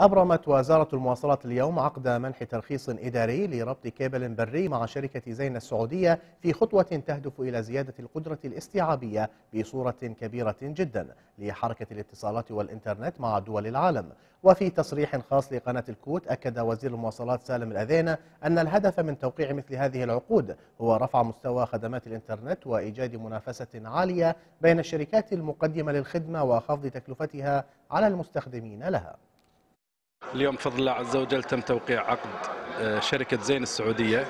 أبرمت وزارة المواصلات اليوم عقد منح ترخيص إداري لربط كابل بري مع شركة زين السعودية في خطوة تهدف إلى زيادة القدرة الاستيعابية بصورة كبيرة جدا لحركة الاتصالات والإنترنت مع دول العالم. وفي تصريح خاص لقناة الكوت أكد وزير المواصلات سالم الأذين أن الهدف من توقيع مثل هذه العقود هو رفع مستوى خدمات الإنترنت وإيجاد منافسة عالية بين الشركات المقدمة للخدمة وخفض تكلفتها على المستخدمين لها. اليوم بفضل الله عز وجل تم توقيع عقد آه، شركة زين السعودية.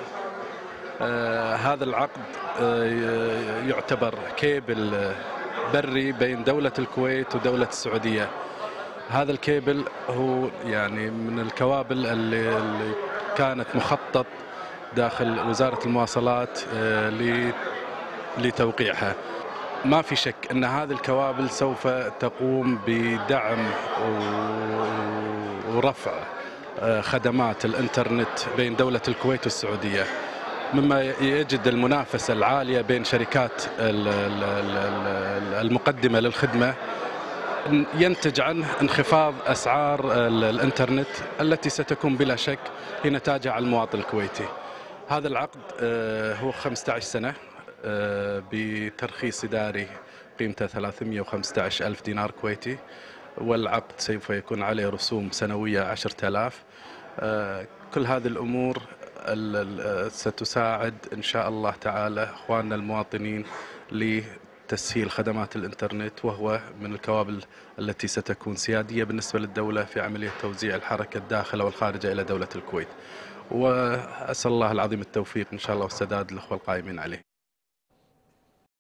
آه، هذا العقد آه، يعتبر كيبل بري بين دولة الكويت ودولة السعودية. هذا الكيبل هو يعني من الكوابل اللي, كانت مخطط داخل وزارة المواصلات لتوقيعها. ما في شك أن هذه الكوابل سوف تقوم بدعم ورفع آه، خدمات الإنترنت بين دولة الكويت والسعودية. مما يجد المنافسة العالية بين شركات المقدمة للخدمة. ينتج عنه انخفاض أسعار الإنترنت التي ستكون بلا شك هي نتاجها على المواطن الكويتي. هذا العقد آه، هو 15 سنة آه، بترخيص إداري قيمته 315 ألف دينار كويتي. والعقد سوف يكون عليه رسوم سنوية 10000 آه، كل هذه الأمور ستساعد إن شاء الله تعالى إخواننا المواطنين لتسهيل خدمات الإنترنت وهو من الكوابل التي ستكون سيادية بالنسبة للدولة في عملية توزيع الحركة الداخلة والخارجة إلى دولة الكويت. وأسأل الله العظيم التوفيق إن شاء الله والسداد للأخوة القائمين عليه.